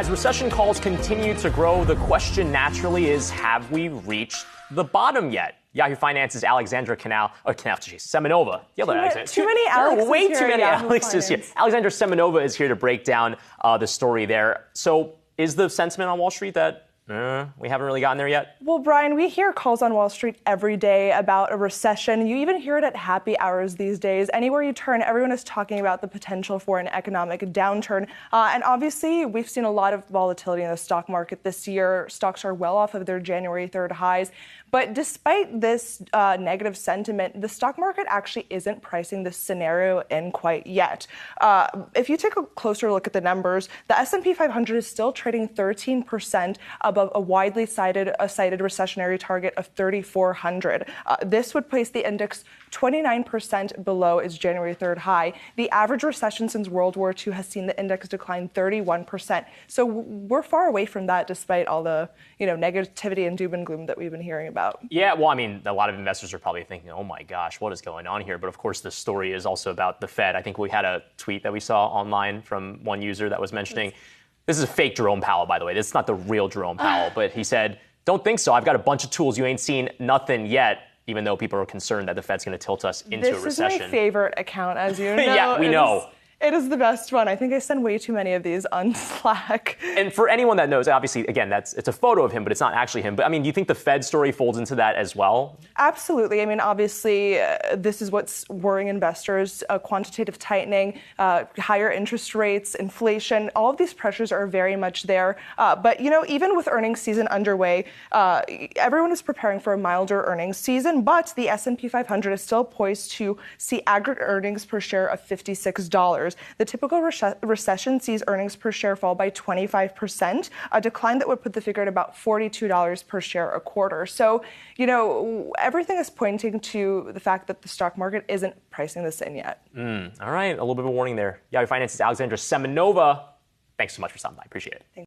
As recession calls continue to grow, the question naturally is have we reached the bottom yet? Yahoo Finance's Alexandra Canal, or Canal, geez, Semenova. The other too, Alexandra. Too many Alexes Way too many Alexes here. Alexandra Semenova is here to break down uh, the story there. So, is the sentiment on Wall Street that uh, we haven't really gotten there yet. Well, Brian, we hear calls on Wall Street every day about a recession. You even hear it at happy hours these days. Anywhere you turn, everyone is talking about the potential for an economic downturn. Uh, and obviously, we've seen a lot of volatility in the stock market this year. Stocks are well off of their January 3rd highs. But despite this uh, negative sentiment, the stock market actually isn't pricing this scenario in quite yet. Uh, if you take a closer look at the numbers, the S&P 500 is still trading 13% above a widely cited, a cited recessionary target of 3,400. Uh, this would place the index 29% below its January 3rd high. The average recession since World War II has seen the index decline 31%. So we're far away from that, despite all the you know negativity and doom and gloom that we've been hearing about about. Yeah, well, I mean, a lot of investors are probably thinking, oh my gosh, what is going on here? But of course, the story is also about the Fed. I think we had a tweet that we saw online from one user that was mentioning this is a fake Jerome Powell, by the way. This is not the real Jerome Powell, but he said, don't think so. I've got a bunch of tools. You ain't seen nothing yet even though people are concerned that the Fed's going to tilt us into this a recession. This is my favorite account, as you know. yeah, we know. It is the best one. I think I send way too many of these on Slack. And for anyone that knows, obviously, again, that's it's a photo of him, but it's not actually him. But I mean, do you think the Fed story folds into that as well? Absolutely. I mean, obviously, uh, this is what's worrying investors: uh, quantitative tightening, uh, higher interest rates, inflation. All of these pressures are very much there. Uh, but you know, even with earnings season underway, uh, everyone is preparing for a milder earnings season. But the S&P 500 is still poised to see aggregate earnings per share of fifty-six dollars. The typical recession sees earnings per share fall by 25%, a decline that would put the figure at about $42 per share a quarter. So, you know, everything is pointing to the fact that the stock market isn't pricing this in yet. Mm, all right, a little bit of a warning there. Yahoo Finance's Alexandra Semenova. Thanks so much for stopping by. Appreciate it. Thanks.